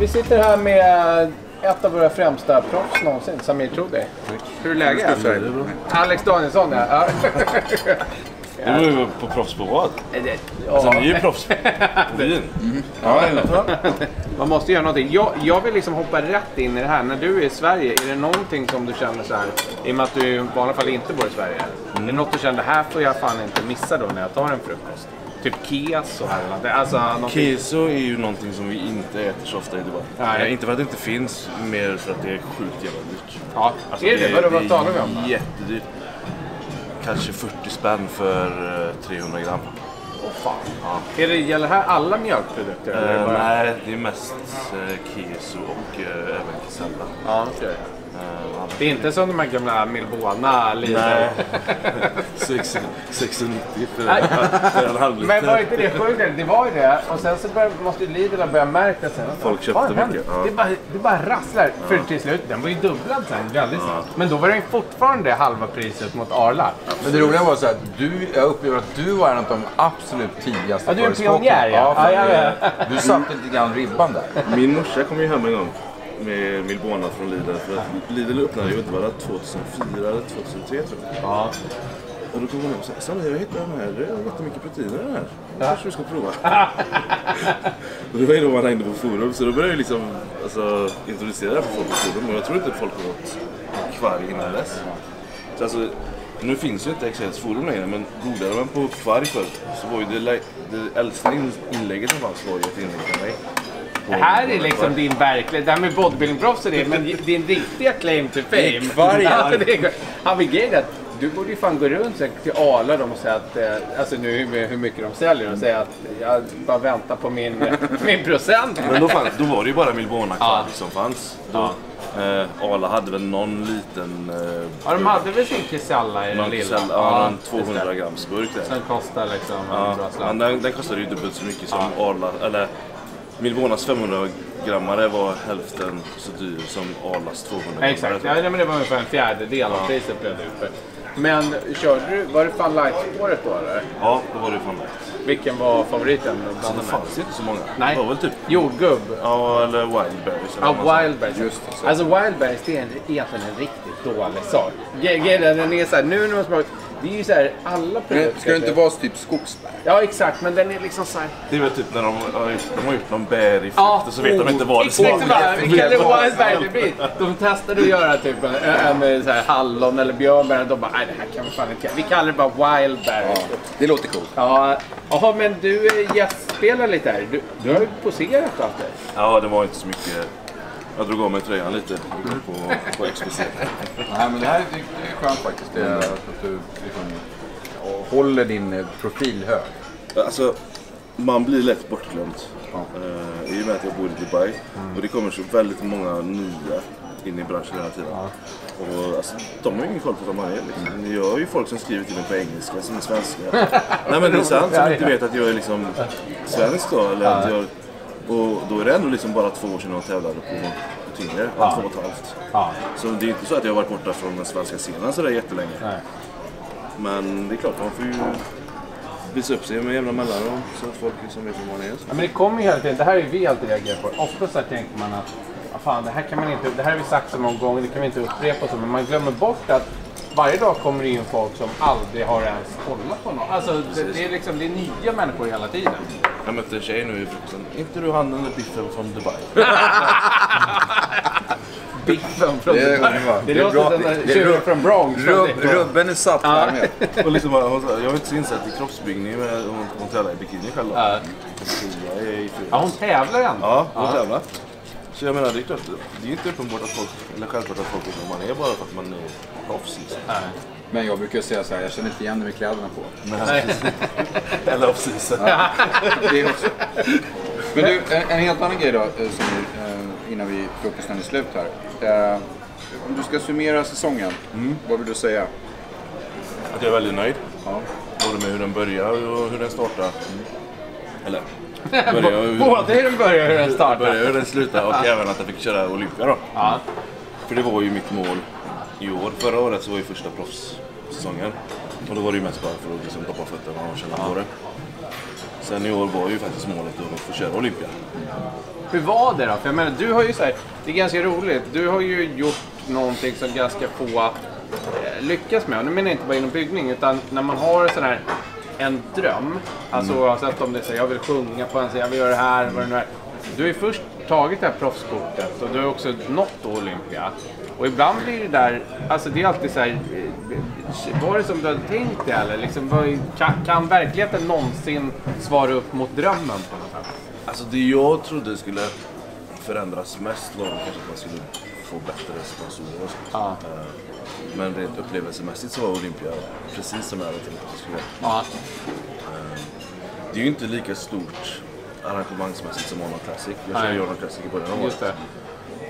Vi sitter här med ett av våra främsta proffs någonsin, Samir Trodi. Hur är läget? Alex Danielsson ja. ja. Det var ju på proffs på vad? Det- Alltså ni är ju proffs på vin. Man måste göra någonting. Jag, jag vill liksom hoppa rätt in i det här. När du är i Sverige, är det någonting som du känner så här, i och med att du i vanliga fall inte bor i Sverige. Är det något du känner, det här får jag fan inte missa då när jag tar en frukost? Typ keso eller. Alltså, någonting. Keso är ju någonting som vi inte äter så ofta i Dubai. Nej. Eh, Inte för att det inte finns, mer för att det är sjukt jävla dyrt. Ja, Alltså, är det? Vadå, vad talar vi om? Det är jättedyrt. Kanske 40 spänn för eh, 300 gram. Åh fan. Är det, gäller det här alla mjölkprodukter? det Eh, bara- nej, det är mest eh, keso och eh, även kesella. Ja, okej. Det är inte som de här gamla Milbona. Nej. 6 6,90 för, Nej. för en halv liter. Men var inte det sjukt? Det var ju det. Och sen så började, måste ju Lidl ha börjat märka sen. Folk köpte mycket, ja. Det, bara, det bara rasslar. För till slut, den var ju dubblad sen väldigt snabbt. Men då var den fortfarande halva priset mot Arla. Men det roliga var så att du, jag upplever att du var en av de absolut tidigaste Ja, du är en pionjär, ja. Ja, ja, ja. Du satte lite grann ribban där. Min morsa kom ju hem en gång med Milbona från Lidl. För att Lidl öppnade i Uddevalla 2004 eller 2003 tror jag. Ja. Och då kom hon hem och sa Sanna jag hittade den här, det är jättemycket proteiner i den här. Det kanske du ska prova. och det var ju då man hängde på forum så då började jag liksom alltså, introducera det här för folk på forum. Och jag tror inte folk har åt kvarg innan dess. Så alltså, nu finns ju inte XLs forum längre men googlade man på kvarg förr så var ju det, det äldsta in- inlägget som fanns var ju ett inlägg från mig. Det här är liksom din verkliga... Det här med bodybuilding-proffs är det, men din riktiga claim to fame. Kvargar. Ja, Ja, grejen är att du borde ju fan gå runt till Arla och säga att, eh, alltså nu hur mycket de säljer och säga att jag bara väntar på min, min procent. Men då, fanns, då var det ju bara Milbona Ja. kvarg som fanns. Då, eh, Arla hade väl någon liten... Eh, Ja, de hade väl sin Kisella i den lilla? ja, någon just 200 det. grams burk där. Som kostar liksom en Ja, bra men slant. den, den kostade ju dubbelt så mycket som Arla, eller Milbonas 500 grammare var hälften så dyr som Arlas 200 grammare. Exakt, ja, men det var ungefär en fjärdedel av priset blev det. Men körde du, var det fan light-spåret då eller? Ja, då var det fan lätt. Vilken var favoriten Så bland det fanns inte så många. Nej. Det var väl typ, Jordgubb. ja eller Wildberries. eller Ja. Wildberries. Just det, så. Alltså Wildberries, det är en, egentligen en riktigt dålig sak. Är den är såhär, nu när man smakar, det är ju såhär alla Men produkter. ska det inte vara typ skogsbär? Ja exakt, men den är liksom såhär... Det är väl typ när de, de har gjort någon bär i frukt Ja. och så vet de inte vad det Exakt, så bara, smakar. vilken är Wildberry det blir? De testade att göra typ en, en, en så här hallon eller björnbär och de bara, nej det här kan vi fan inte Vi kallar det bara Wildberry. Ja, det låter coolt. Ja, jaha men du eh, gästspelar lite här. Du, du har ju poserat och allt det. Ja, det var inte så mycket. Jag drog av mig tröjan lite på, på XPC. Nej, men det här är, det är skönt faktiskt. Det är att du liksom, håller din eh, profil hög. Alltså, man blir lätt bortglömd. Ja. Eh, I och med att jag bor i Dubai. Och det kommer så väldigt många nya in i branschen hela tiden. Och alltså, de har ju ingen koll på vad man är. Liksom. Jag har ju folk som skriver till mig på engelska som är svenska. Nej men det är sant, som inte vet att jag är liksom svensk då. Eller att jag, och då är det ändå liksom bara två år sedan jag tävlade på, på tyngre. Ja. Två och ett halvt. Ja. Så det är inte så att jag har varit borta från den svenska scenen sådär jättelänge. Nej. Men det är klart, man får ju visa upp sig med jämna mellanrum så att folk liksom vet vem man är. Ja, men det kommer ju hela tiden, det här är vi alltid reagerar på. Ofta så här tänker man att fan, det här kan man inte, det här har vi sagt så många gånger, det kan vi inte upprepa så, men man glömmer bort att varje dag kommer det in folk som aldrig har ens kollat på något. Alltså det, det är liksom, det är nya människor hela tiden. Jag mötte en tjej nu i frukosten. Inte du han eller biffen från Dubai? Biffen från Det är Dubai. Det Det är låter som den där tjuren rubb- från Bronx. Rubb, rubben är satt där med. och liksom, hon jag är inte så insatt i kroppsbyggning men hon, hon tävlar i bikini själv. Ja. Ja, hon tävlar ändå. Ja, hon tävlar. Så jag menar, det är klart, det är inte uppenbart att folk, eller självklart att folk vet vem man är bara för att man är proffs liksom. Nej. Men jag brukar säga så här, jag känner inte igen dig med kläderna på. Nej. Eller off-season. Det är också. Men du, en, en helt annan grej då, eh, Samir, eh, innan vi frukosten är slut här. Eh, Om du ska summera säsongen, vad vill du säga? Att jag är väldigt nöjd. Ja. Både med hur den börjar och hur den startar. Eller, Både hur den börjar och hur den startar. börjar och hur den slutar och även att jag fick köra Olympia då. Ja. För det var ju mitt mål i år. Förra året så var ju första proffssäsongen. Och då var det ju mest bara för att liksom doppa fötterna och känna på det. Sen i år var ju faktiskt målet att få köra Olympia. Hur var det då? För jag menar, du har ju så här, det är ganska roligt. Du har ju gjort någonting som ganska få eh, lyckas med. Och nu menar jag inte bara inom byggning, utan när man har sån här, en dröm. Alltså Mm. oavsett om det är så jag vill sjunga på en scen, jag vill göra det här, vad det nu är. Du har ju först tagit det här proffskortet och du har också nått Olympia. Och ibland blir det där, alltså det är alltid så här, eh, var det som du hade tänkt det eller? Liksom, kan, kan verkligheten någonsin svara upp mot drömmen på något sätt? Alltså det jag trodde skulle förändras mest var kanske att man skulle få bättre sponsorer. Eh, Men rent upplevelsemässigt så var Olympia precis som jag hade tänkt att det skulle vara. Ja. Det är ju inte lika stort arrangemangsmässigt som Arnold Classic. Jag körde Arnold Classic i början av året. det.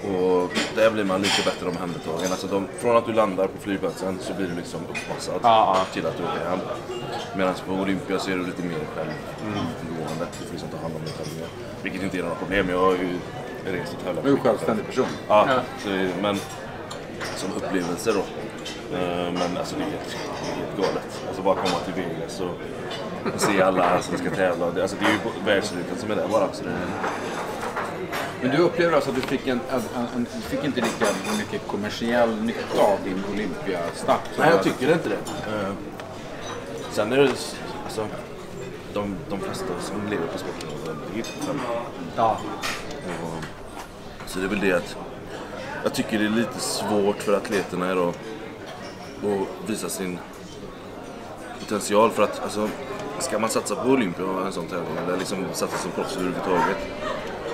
Och där blir man lite bättre omhändertagen. Alltså de, från att du landar på flygplatsen så blir du liksom upppassad Ja, ja. till att du åker hem. Medan på Olympia så är du lite mer självgående. Du får liksom ta hand om dig själv mer. Vilket inte är några problem. Jag har ju rest och tävlat Du är en självständig person. Ja, Ja. Så, men som upplevelse då. Eh, Men alltså det är helt, är helt galet. Alltså bara komma till Vegas och, och se alla som ska tävla. Alltså det är ju världseliten som är där bara. Så det, Men du upplever alltså att du fick, en, en, en, du fick inte lika mycket kommersiell nytta av din Olympiastart? Nej, jag tycker inte det. Eh, Sen är det alltså, de, de flesta som lever på sporten är väldigt själva. Ja. Så det är väl det att jag tycker det är lite svårt för atleterna idag att visa sin potential. För att alltså, ska man satsa på Olympia och en sån tävling, eller liksom satsa som proffs överhuvudtaget,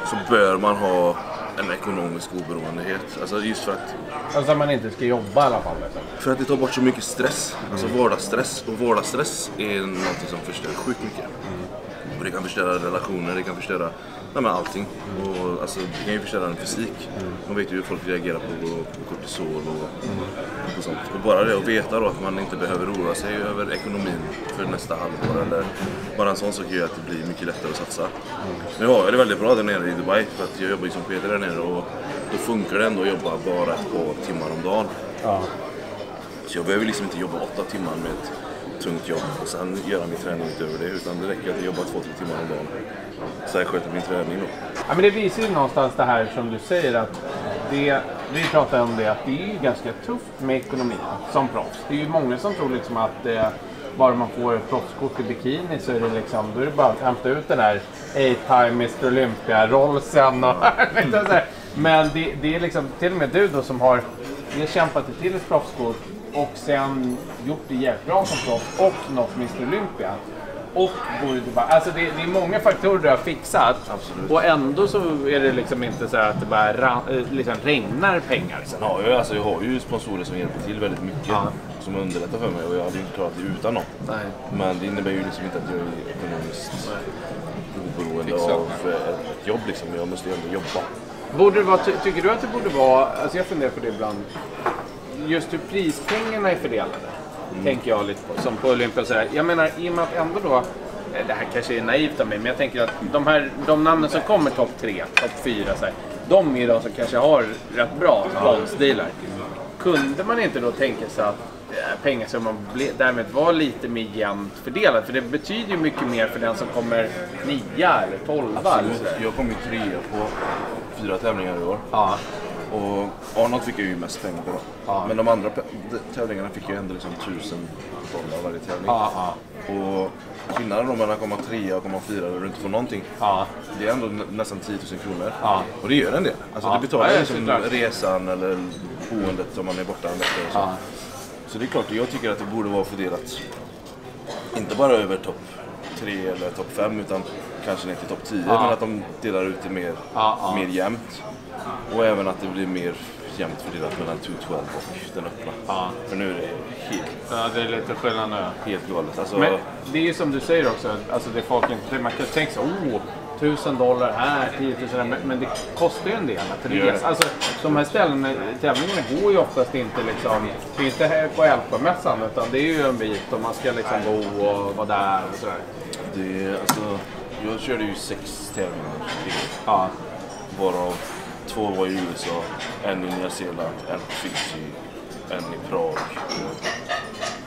så bör man ha en ekonomisk oberoendehet. Alltså just för att Alltså att man inte ska jobba i alla fall. Liksom. för att det tar bort så mycket stress. Alltså vardagsstress. Och vardagsstress är något som förstör sjukt mycket. Och det kan förstöra relationer, det kan förstöra nej, men allting. Och, alltså, det kan ju förstöra en fysik. Man vet ju hur folk reagerar på, på kortisol och, och sånt. Och bara det att veta då att man inte behöver oroa sig över ekonomin för nästa halvår. Eller bara en sån sak gör att det blir mycket lättare att satsa. Nu har jag det väldigt bra där nere i Dubai. För att jag jobbar ju som PT där nere. Och då funkar det ändå att jobba bara ett par timmar om dagen. Ja. Så jag behöver liksom inte jobba åtta timmar med ett tungt jobb och sen göra min träning utöver det. Utan det räcker att jag jobbar två, tre timmar om dagen. Så jag sköter min träning då. Ja, men det visar ju någonstans det här som du säger att det, vi pratade om det, att det är ju ganska tufft med ekonomin som proffs. Det är ju många som tror liksom att eh, bara man får ett proffskort i bikini så är det liksom, då är det bara att hämta ut den där A-time Mr Olympia-rollsen och mm. Men det, det är liksom, till och med du då som har dels kämpat dig till ett proffskort och sen gjort det jävligt bra som proffs och nått Mr Olympia. Och bor i Dubai. Alltså det, det är många faktorer du har fixat. Absolut. Och ändå så är det liksom inte så att det bara ra, eh, liksom regnar pengar. Sen har jag, alltså, jag har ju sponsorer som hjälper till väldigt mycket. Ja. Som underlättar för mig och jag hade ju inte klarat det utan dem. Nej. Men det innebär ju liksom inte att jag är ekonomiskt oberoende av ett, ett jobb liksom. Jag måste ju ändå jobba. Borde det vara, ty, tycker du att det borde vara, alltså jag funderar på det ibland, just hur prispengarna är fördelade. Tänker jag lite på, som på Olympia och sådär. Jag menar i och med att ändå då, eh, det här kanske är naivt av mig, men jag tänker att de här de namnen som kommer topp tre, topp fyra, så här, de är de som kanske har rätt bra sponsdealar. Kunde man inte då tänka sig att eh, pengasumman därmed var lite mer jämnt fördelad? För det betyder ju mycket mer för den som kommer nia eller tolva. Eller sådär. Jag kom ju trea på fyra tävlingar i år. Ja. Och Arnold fick ju mest pengar på då. Ja. Men de andra tävlingarna fick jag ändå liksom tusen dollar varje tävling. Ja, ja. Och skillnaden då mellan att komma trea och komma fyra där du inte får någonting. Det är ändå nä- nästan 10 000 kronor. Och det gör en del. Alltså det betalar Ja, ja, liksom resan eller boendet om man är borta en vecka och så. Så det är klart, jag tycker att det borde vara fördelat. Inte bara över topp tre eller topp fem utan kanske ner till topp 10. Ja. Men att de delar ut det mer, mer jämnt. Och även att det blir mer jämnt fördelat mellan 212 och den öppna. Ja. För nu är det helt, Ja, det är lite skillnad nu. helt galet. Alltså, Men det är ju som du säger också, alltså det folk inte, man kan tänka sig oh, tusen dollar här, 10 000 där, men, men det kostar ju en del att resa. Alltså de här ställena, tävlingarna går ju oftast inte liksom, det är inte här på Älvsjömässan utan det är ju en bit och man ska liksom bo och vara där och sådär. det, alltså, jag körde ju sex tävlingar. Ja, Varav två var i USA, en i Nya Zeeland, en på Fiji en i Prag.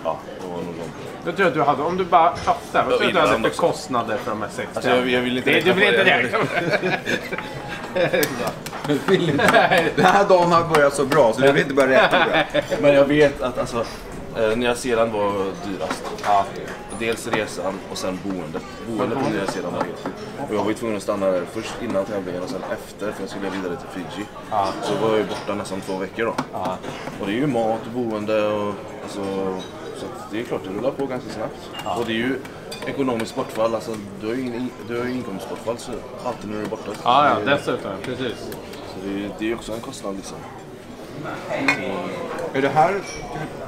Ja, det var nog de. Jag tror att du hade, om du bara fattar, vad tror du hade för också. kostnader för de här sex Alltså, jag, jag vill inte Det, du vill på inte räkna Vill inte. Den här dagen har börjat så bra så du vill inte börja räkna på det. Men jag vet att alltså, eh, Nya Zeeland var dyrast. Ja. Dels resan och sen boendet. Boendet på Nya Zeeland var helt Och Jag var ju tvungen att stanna där först innan tävlingen och sen efter för jag skulle vidare till Fiji. Ja. Så var jag ju borta nästan två veckor då. Ja. Och det är ju mat och boende och alltså, så det är klart det rullar på ganska snabbt. Och det är ju ekonomiskt bortfall, alltså du har ju, ingen, du har ju inkomstbortfall så alltid när du är borta. Ja, ja, dessutom. Precis. Så det är, ju också en kostnad liksom. Är det här,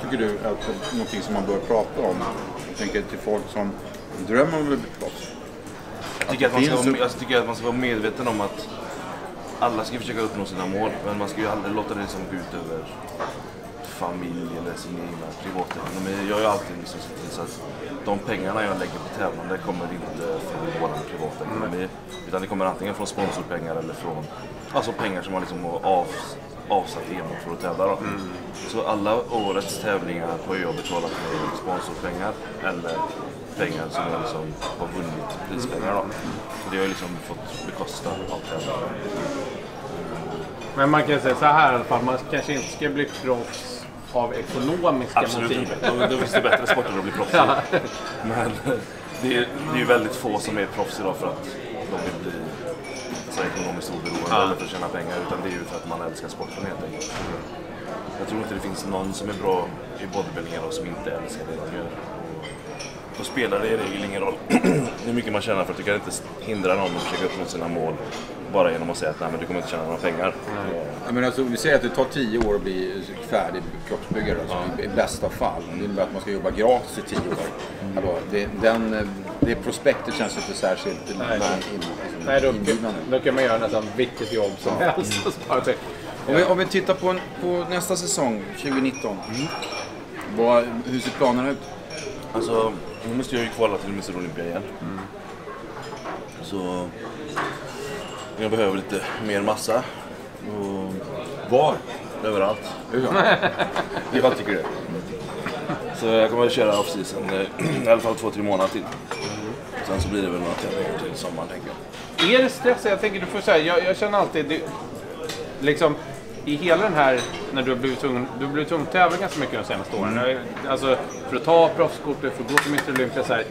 tycker du, att någonting som man bör prata om? Jag tänker till folk som drömmer om att bli proffs. Jag tycker, att man ska, finns vara- en- jag tycker att man ska vara medveten om att alla ska försöka uppnå sina mål, men man ska ju aldrig låta det liksom gå ut över familj eller sin egna privatekonomi. Jag har ju alltid liksom sett till så att de pengarna jag lägger på tävlande kommer inte från vår privatekonomi. Utan det kommer antingen från sponsorpengar eller från alltså pengar som man liksom har av, avsatt enbart för att tävla. Då. Så alla årets tävlingar har jag betalat med sponsorpengar eller pengar som jag liksom har vunnit prispengar. Då. Så det har jag liksom fått bekosta av tävlingen. Men man kan säga så här i alla fall, man kanske inte ska bli proffs av ekonomiska Absolut motiv. inte. Då, finns det bättre sporter att bli proffs i. Men eh, det är, det är ju väldigt få som är proffs idag för att de vill bli här, ekonomiskt oberoende Ja. eller för att tjäna pengar. Utan det är ju för att man älskar sporten helt enkelt. Jag tror inte det finns någon som är bra i bodybuilding idag som inte älskar det de gör. Och Då spelar det i regel ingen roll hur mycket man tjänar för att du kan inte hindra någon att försöka uppnå sina mål bara genom att säga att nej, men du kommer inte tjäna några pengar. Ja, men alltså, vi säger att det tar tio år att bli färdig kroppsbyggare, alltså, i bästa fall. Det innebär att man ska jobba gratis i tio år. Hallå, det, den, det prospektet känns inte särskilt Nej. in, Nej, då, ingivande. då kan man göra nästan vilket jobb som helst och spara sig. Om vi, om vi tittar på, en- på nästa säsong, 2019. Vad, hur ser planerna ut? Alltså, nu måste jag ju kvala till Mr Olympia igen. Så jag behöver lite mer massa. Och Var? överallt. Det vad tycker du? Så jag kommer att köra off-season eh, i alla fall två, tre månader till. Sen så blir det väl några tävlingar till sommaren tänker jag. Är det stressigt? Jag tänker, du får säga, jag, jag känner alltid, det, liksom i hela den här, när du har blivit tvungen, du har blivit tvungen att tävla ganska mycket de senaste åren. Alltså för att ta proffskortet, för att gå till Mr Olympia så här.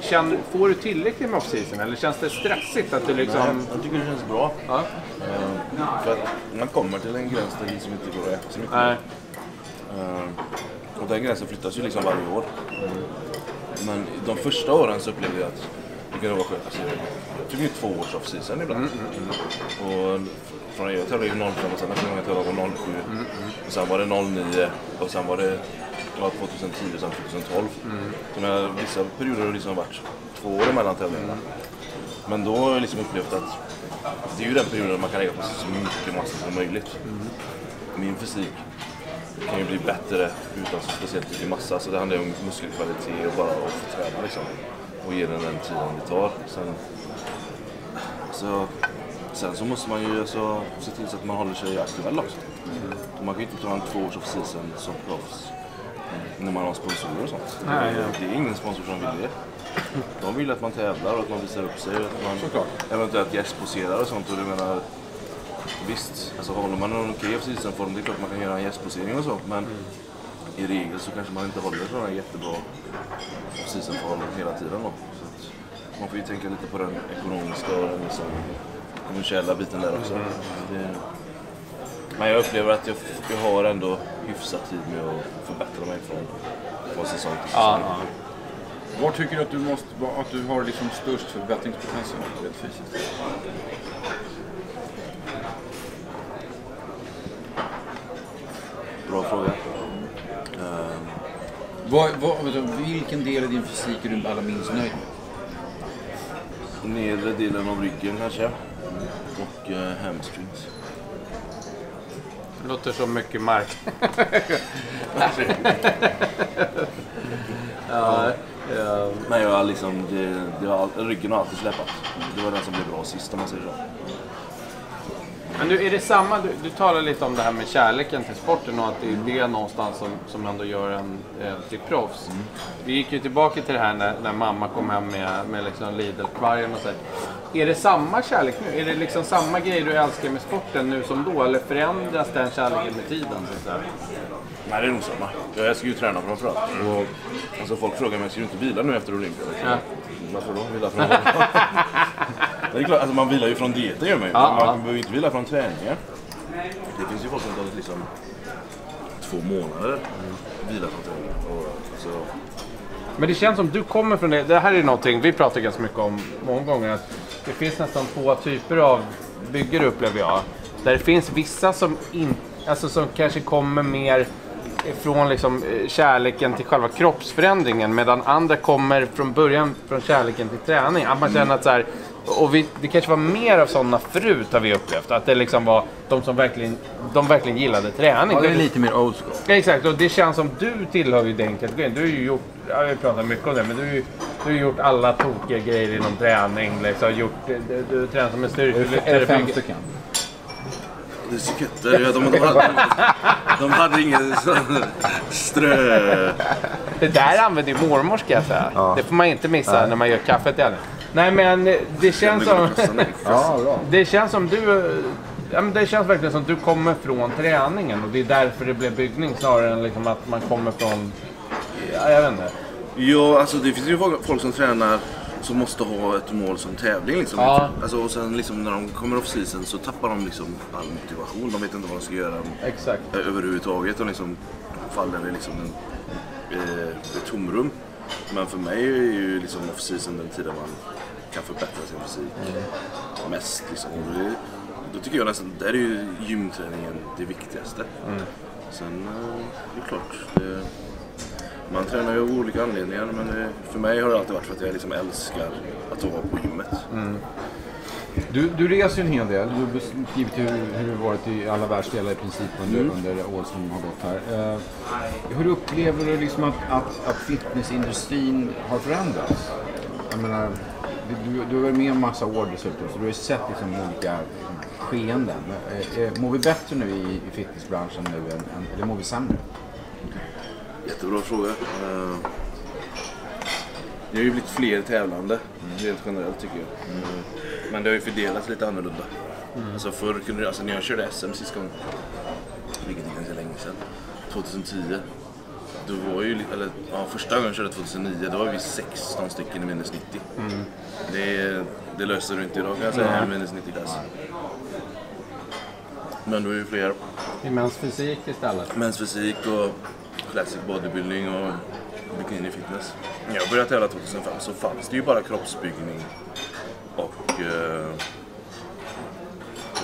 Känner, får du tillräckligt med off-season eller känns det stressigt att du liksom... Jag tycker det känns bra. Ja. Eh, För att man kommer till en gräns där det liksom inte går att äta så mycket. Nej. Eh, Och den gränsen flyttas ju liksom varje år. Men de första åren så upplevde jag att det kunde vara skönt. Alltså, jag tog ju två års off-season ibland. Och från jag tävlade ju 05 och sen nästa gång jag tävlade var 07. Och sen var det 09 och sen var det ja, 2010 och sen 2012. Så när vissa perioder har det liksom varit två år emellan tävlingarna. Men då har jag liksom upplevt att det är ju den perioden man kan lägga på sig så mycket massa som möjligt. Min fysik kan ju bli bättre utan så speciellt mycket massa. Så det handlar ju om muskelkvalitet och bara att få träna liksom. Och ge den den tiden det tar. Sen, så, sen så måste man ju alltså, se till så att man håller sig aktuell också. Mm. Man kan ju inte ta en två års off-season som proffs när man har sponsorer och sånt. Nej, ja. Det är ingen sponsor som vill det. De vill att man tävlar och att man visar upp sig. Att man Såklart. eventuellt gästposerar och sånt. Och du menar, visst, alltså håller man en okej form, det är klart man kan göra en gästposering och så. Men i regel så kanske man inte håller sådana jättebra off-season form hela tiden då. Så man får ju tänka lite på den ekonomiska och den liksom kommersiella biten där också. Det, men jag upplever att jag, jag har ändå hyfsat tid med att förbättra mig från, från säsong till säsong. Ja, Var tycker du att du, måste, att du har liksom störst förbättringspotential rent fysiskt? Bra fråga. Vad, vad, alltså, vilken del av din fysik är du allra minst nöjd med? Nedre delen av ryggen kanske. Och eh, hamstrings det låter som mycket mark. ja, ja. Men jag liksom, det, det har, ryggen har alltid släpat. Det var den som blev bra sist om man säger så. Men du, är det samma, du, du talar lite om det här med kärleken till sporten och att det är det någonstans som, som ändå gör en eh, till proffs. Vi gick ju tillbaka till det här när, när mamma kom hem med, med liksom Lidl-kvargen och så. Är det samma kärlek nu? Är det liksom samma grej du älskar med sporten nu som då? Eller förändras den kärleken med tiden? Så att? Nej, det är nog samma. Jag älskar ju att träna framförallt. Och, alltså, folk frågar mig, ska du inte vila nu efter Olympia? Ja. Varför då? Vila från Det är klart, alltså, man vilar ju från dieten gör man ju. Ja, man ja. behöver ju inte vila från träningar. Det finns ju folk som tar liksom två månader vila från träningar. Och, alltså, Men det känns som du kommer från det. Det här är någonting vi pratar ganska mycket om många gånger. Att det finns nästan två typer av byggare upplever jag. Där det finns vissa som, in, alltså som kanske kommer mer från liksom eh, kärleken till själva kroppsförändringen. Medan andra kommer från början från kärleken till träning. Att man känner att så här, och vi, det kanske var mer av sådana förut har vi upplevt. Att det liksom var de som verkligen, de verkligen gillade träning. Ja, det är lite mer old school. Ja, exakt, och det känns som du tillhör ju den kategorin. Du har ju gjort, ja, vi pratar mycket om det, men du, ju- du har gjort alla tokiga grejer inom träning. Liksom, gjort, du, du, du tränar som en Är det styrkelyftare. fem bygger- stycken? disketter, ja, de, de, hade, de hade ingen sån strö... Det där använder ju mormor ska jag säga. Det får man inte missa när man gör kaffet henne. Nej men det känns som... Ja. Det känns som du... Ja, men det känns verkligen som att du kommer från träningen och det är därför det blev byggning snarare än liksom att man kommer från... Ja, jag vet inte. Ja, alltså det finns ju folk som tränar som måste ha ett mål som tävling. Liksom. Ja. Alltså, och sen liksom, när de kommer off season så tappar de liksom all motivation. De vet inte vad de ska göra Exakt. eh, överhuvudtaget. Och liksom faller det liksom en, eh, ett tomrum. Men för mig är ju liksom off season den tiden man kan förbättra sin fysik mest. Liksom. Det, då tycker jag nästan, där är ju gymträningen det viktigaste. Sen, eh, det är klart. Det, man tränar ju av olika anledningar men det, för mig har det alltid varit för att jag liksom älskar att vara på gymmet. Du, du reser ju en hel del. Du har beskrivit hur, hur du varit i alla världsdelar i princip under, under år som har gått här. Eh, hur upplever du liksom att, att, att fitnessindustrin har förändrats? Jag menar, du, du, har varit med en massa år dessutom, så du har ju sett liksom olika skeenden. Eh, mår vi bättre nu i, i fitnessbranschen nu än, än, eller mår vi sämre? Jättebra fråga. Eh, Det har ju blivit fler tävlande rent generellt tycker jag. Eh, Men det har ju fördelats lite annorlunda. Alltså förr kunde det, alltså när jag körde SM sist gången, vilket är ganska länge sedan, 2010. Då var ju, eller ja, första gången jag körde 2009, då var vi 16 stycken i minus 90. Det, det löser du inte idag kan jag säga, i minus 90-klass. Men då är ju fler I mäns fysik istället. Mäns fysik och classic bodybuilding och bikini fitness. När jag började tävla 2005 så fanns det ju bara kroppsbyggning och eh,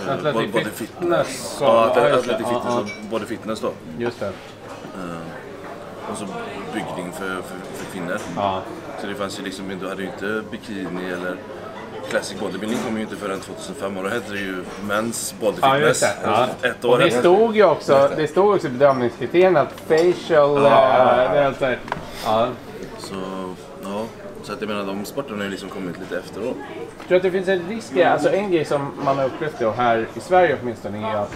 eh, Athletic body- body fitness. Ja, athletic fitness och body fitness då. Just det. Och så byggning för, för, för kvinnor. Ja. Så det fanns ju liksom, du hade ju inte bikini eller Classic bodybuilding kom ju inte förrän 2005 och då hette det ju Men's body Ja, fitness. det. Ja. Ett Och år det efter. stod ju också, det stod också i bedömningskriterierna att facial... det är alltså, ja. Så, ja. Så att jag menar, de sporterna har ju liksom kommit lite efter då. Jag tror att det finns en risk, i- alltså en grej som man har upplevt då här i Sverige åtminstone är att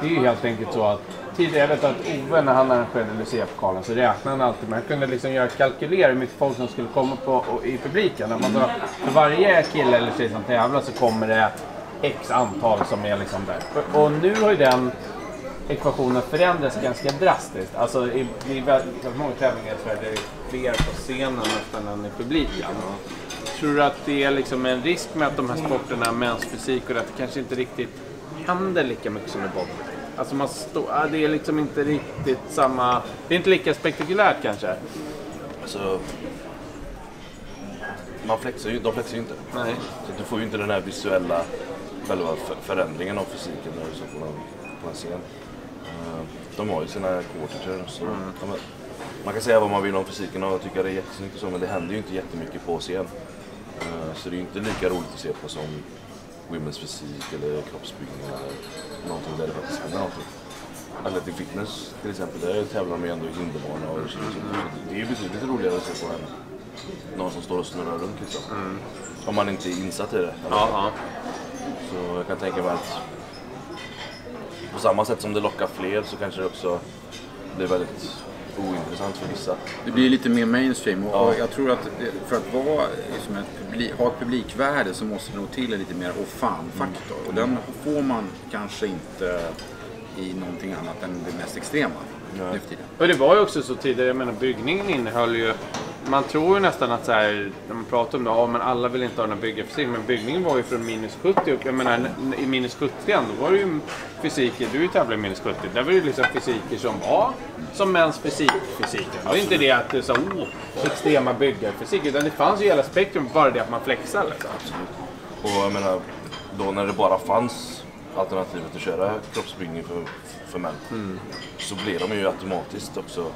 det är ju helt enkelt så att tidigare, jag vet att Ove när han arrangerade Lucia-pokalen så räknade han alltid, man kunde liksom göra kalkylera hur mycket folk som skulle komma på, och, i publiken. Man sa, för varje kille eller tjej som tävlar så kommer det X antal som är liksom där. Och, och nu har ju den ekvationen förändrats ganska drastiskt. Alltså i, i väldigt många tävlingar så är det fler på scenen nästan än i publiken. Tror du att det är liksom en risk med att de här sporterna, mäns fysik och det, att det kanske inte riktigt händer lika mycket som i bowling? Alltså man står, ja, det är liksom inte riktigt samma, det är inte lika spektakulärt kanske. Alltså, man flexar ju, de flexar ju inte. Nej. Så du får ju inte den här visuella själva för- förändringen av fysiken när du står på på en scen. Eh, De har ju sina quarter så de, Man kan säga vad man vill om fysiken och tycka det är jättesnyggt och så men det händer ju inte jättemycket på scen. Eh, Så det är ju inte lika roligt att se på som women's fysik eller kroppsbyggning eller någonting där det faktiskt händer någonting. Athletic fitness till exempel, där tävlar de ju ändå i hinderbana och så, så, det är ju betydligt roligare att se på än någon som står och snurrar runt liksom. Om man inte är insatt i det. Ja, ja. Så jag kan tänka mig att på samma sätt som det lockar fler så kanske det också blir väldigt ointressant för vissa. Det blir lite mer mainstream och, Ja. och jag tror att för att vara liksom ett publik, ha ett publikvärde så måste det nog till en lite mer oh fan-faktor. Och den får man kanske inte i någonting annat än det mest extrema nu för tiden. Och det var ju också så tidigare, jag menar byggningen innehöll ju man tror ju nästan att så här, när man pratar om det, ja men alla vill inte ha den här byggarfysik, men byggningen var ju från minus 70 och jag menar i minus 70 då var det ju fysiker, du tävlar i minus 70, där var det ju liksom fysiker som var som mäns fysikfysiker. Det var ju inte det att det sa oh, extrema byggarfysik, utan det fanns ju hela spektrum, bara det att man flexar liksom. Och jag menar, då när det bara fanns alternativet att köra kroppsbyggning för, för män så blev de ju automatiskt också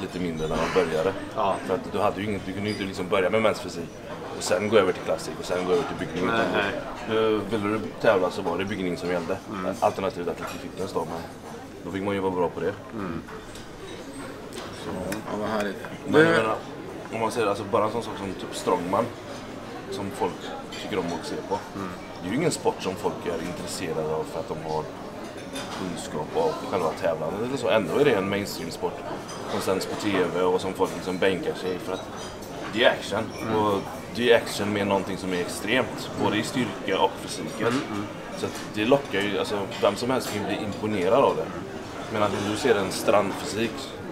lite mindre när de började. Ja. För att du, hade ju inget, du kunde ju inte liksom börja med mäns fysik och sen gå över till klassik och sen gå över till byggning. Nej, Utan nej. eh, Ville du tävla så var det byggning som gällde. Alternativt atletik fitness då, men då fick man ju vara bra på det. Ja, vad härligt. Men Du, menar, om man säger alltså bara en sån sak som typ strongman som folk tycker om att se på. Det är ju ingen sport som folk är intresserade av för att de har kunskap av själva tävlandet eller så. Ändå är det en mainstream-sport som sänds på TV och som folk liksom bänkar sig för att det är action. Och det är action med någonting som är extremt, både i styrka och fysiken. Så att det lockar ju, alltså vem som helst kan bli imponerad av det. Men att du ser en strandfysik,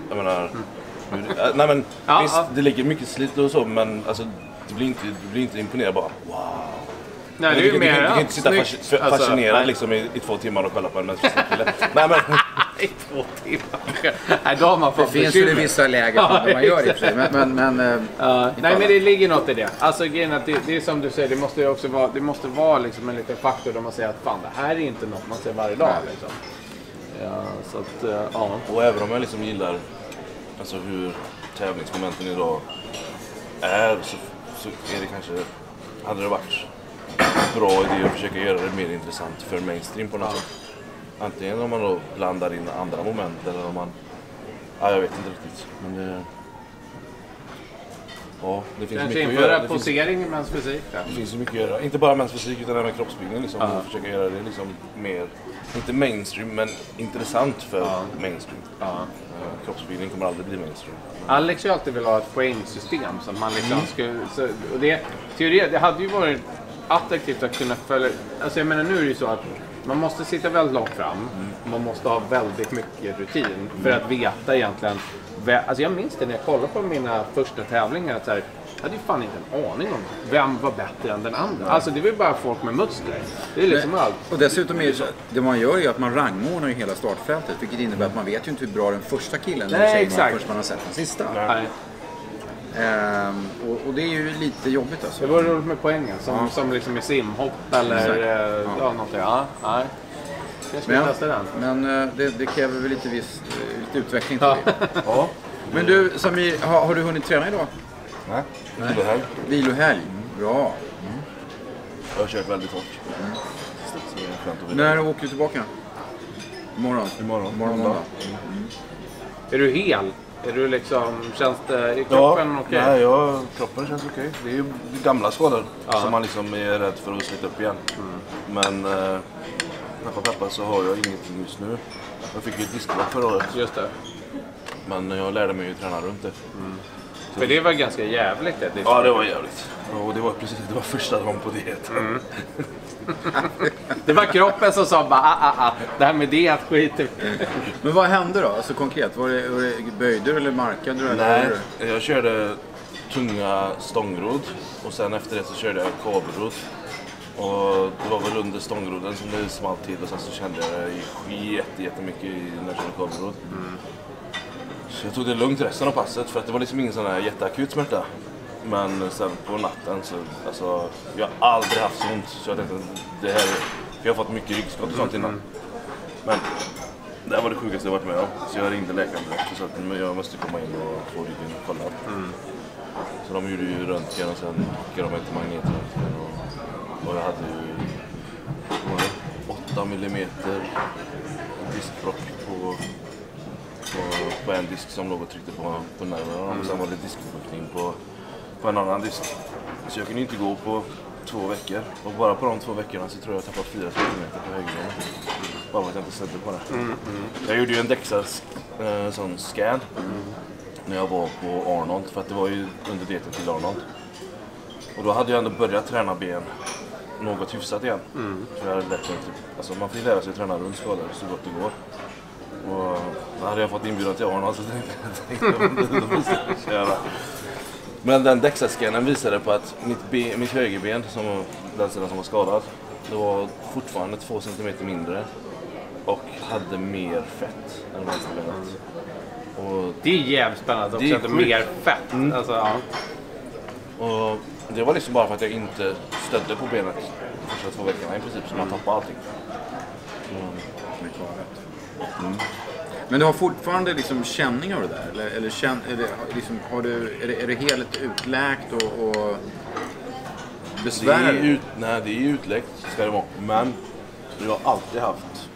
jag menar... du- äh, nej men Ja, visst, ja. det ligger mycket slit och så men alltså du blir inte, du blir inte imponerad bara wow. Nej, det är du, ju kan- du, mer kan- du kan inte sitta snyggt. Alltså, fascinerad nej. liksom i, i två timmar och kolla på en mensfysikkille. nej men I två timmar. Nej, då har man det fått finns ju vissa lägen där man gör det i sig. Men, men, men Ja, inte nej men det ligger något i det. Alltså grejen att det, det är som du säger, det måste ju också vara, det måste vara liksom en liten faktor där man säger att fan det här är inte något man ser varje dag. Liksom. Ja, så att, eh, ja. Och även om jag liksom gillar alltså hur tävlingsmomenten idag är så, så är det kanske, hade det varit bra idé att försöka göra det mer intressant för mainstream på något sätt. Antingen om man då blandar in andra moment eller om man, ja jag vet inte riktigt. Men det, ja, det finns Kanske mycket att göra. införa Det finns, posering i mäns fysik. då. det finns ju mycket att göra. Inte bara mäns fysik utan även kroppsbyggning. Liksom, och Försöka göra det liksom mer, inte mainstream men intressant för mainstream. Ja. Eh, Kroppsbyggning kommer aldrig bli mainstream. Alex har alltid velat ha ett poängsystem. Så man liksom skulle, så, och det, teori, det hade ju varit attraktivt att kunna följa... Alltså jag menar nu är det ju så att man måste sitta väldigt långt fram. Man måste ha väldigt mycket rutin för att veta egentligen... Alltså jag minns det när jag kollade på mina första tävlingar. Att så här, jag hade ju fan inte en aning om vem var bättre än den andra. Alltså det var ju bara folk med muskler. Det är liksom allt. Och dessutom är det så, det man gör är att man rangordnar ju hela startfältet. Vilket innebär att man vet ju inte hur bra den första killen eller Nej, exakt. förrän man har sett den sista. Nej, Ehm, och, och det är ju lite jobbigt alltså. det var roligt med poängen. Som, som liksom i simhopp eller eh, Ja. ja. någonting. Ja, nej. Jag ska Men, testa den. men eh, det, det kräver väl lite, viss, eh, lite utveckling till det. Ja. Men du Samir, har, har du hunnit träna idag? Nej. Det här. Vilohelg? Bra. Jag har kört väldigt hårt. Vila. När åker du tillbaka? Imorgon? Imorgon. Imorgon Måndag. måndag. Är du hel? Är du liksom, känns det, Ja, kroppen okej? nej, jag, kroppen känns okej. Det är ju gamla skador Ja. som man liksom är rädd för att slita upp igen. Men eh, peppa peppa så har jag ingenting just nu. Jag fick ju ett diskbråck förra året. Just det. Men jag lärde mig ju träna runt det. För det var ganska jävligt det. Ja, det var jävligt. Och det var precis det var första dagen på diet. Det var kroppen som sa bara ah, ah, ah. Det här med det skiter Men vad hände då? Alltså konkret? Var det, var det böjde du eller markade du? Eller Nej, gjorde jag körde tunga stångrod och sen efter det så körde jag kabelrod. Och det var väl under stångroden som det small till och sen så kände jag jättemycket i- när jag körde kabelrod. Så jag tog det lugnt resten av passet för att det var liksom ingen sån här jätteakut smärta. Men sen på natten så, alltså, jag har aldrig haft så ont så jag tänkte att det här, för jag har fått mycket ryggskott och sånt innan. Men det här var det sjukaste jag varit med om. Så jag ringde läkaren direkt och sa att jag måste komma in och få ryggen kollad. Så de gjorde ju röntgen och sen skickade de mig till magnetröntgen. Och, och jag hade ju var det, 8 millimeter diskbråck på, på, på en disk som låg och tryckte på, på nerverna. Och sen var det diskbuktning på, på en annan disk. Så jag kunde inte gå på två veckor. Och bara på de två veckorna så tror jag jag tappade 4 centimeter på högerbenet. Bara för att jag inte stödde på det. Jag gjorde ju en Dexas eh, sån scan när jag var på Arnold. För att det var ju under dietet till Arnold. Och då hade jag ändå börjat träna ben något hyfsat igen. För jag hade lärt mig, typ, alltså man får ju lära sig att träna runt skador så gott det går. Och då hade jag fått inbjudan till Arnold så tänkte jag, jag köra. Men den DEXA-scannen visade på att mitt, ben, mitt högerben, som den sidan som var skadad, det var fortfarande två centimeter mindre och hade mer fett än vänsterbenet. Och, Det är jävligt spännande också, att det är mer fett. Alltså, ja. och det var liksom bara för att jag inte stödde på benet de första två veckorna i princip, så man tappade allting. Galet. Mm. Men du har fortfarande liksom känning av det där? Eller, eller känn, är, det, liksom, har du, är, det, är det helt utläkt och, och Det besvär? är, ut, nej, det är utläkt ska det vara. Men jag har alltid haft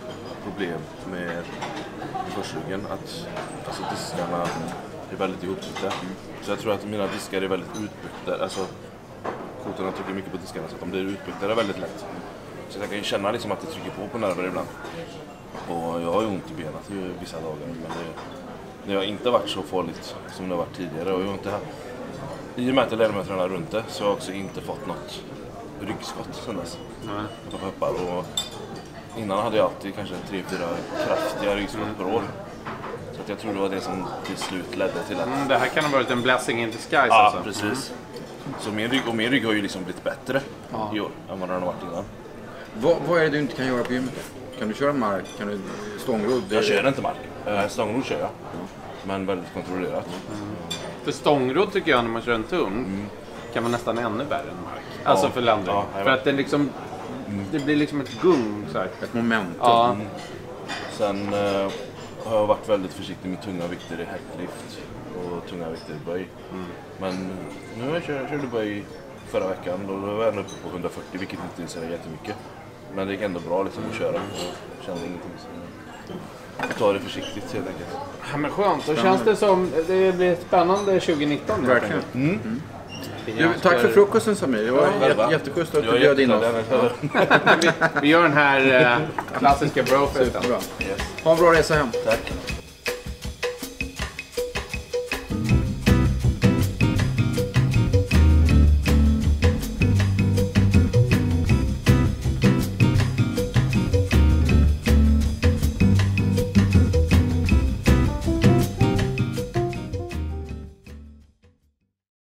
problem med korsryggen. Att alltså, diskarna är väldigt ihoptryckta. Så jag tror att mina diskar är väldigt utbytta. Alltså, kotorna trycker mycket på diskarna så att de blir utbytta väldigt lätt. Så jag kan ju känna liksom att det trycker på på nerver ibland. Och jag har ju ont i benet i vissa dagar. Men det, det har inte varit så farligt som det har varit tidigare. Och jag har inte I och med att jag lärde mig att träna runt det så har jag också inte fått något ryggskott sen dess. Nej. På peppar. Och innan hade jag alltid kanske tre, fyra kraftiga ryggskott per år. Så att jag tror det var det som till slut ledde till att... Mm, det här kan ha varit en blessing in disguise Ja, alltså. precis. Så min rygg, och min rygg har ju liksom blivit bättre i år än vad den har varit innan. Vad, vad är det du inte kan göra på gymmet? Kan du köra mark? Kan du stångrodd? Jag kör inte mark. Eh, Stångrodd kör jag. Men väldigt kontrollerat. För stångrodd tycker jag när man kör en tung kan vara nästan ännu värre än mark. Alltså Ja. för landring. Ja, för att det liksom... Det blir liksom ett gung så här. Ett momentum. Ja. Sen eh, har jag varit väldigt försiktig med tunga vikter i hacklift och tunga vikter i böj. Men nu har jag kört, körde böj förra veckan och då var jag ändå uppe på 140 vilket inte är så jättemycket. Men det gick ändå bra liksom att köra och kände ingenting. Så jag tar det försiktigt helt enkelt. Ja, men skönt. Då känns det som det blir spännande 2019. helt Verkligen. enkelt. Mm. Du, tack för frukosten Samir. Det var jä- jätteschysst att Jag du bjöd in oss. Vi gör den här eh, klassiska brofesten. Ha en bra resa hem. Tack.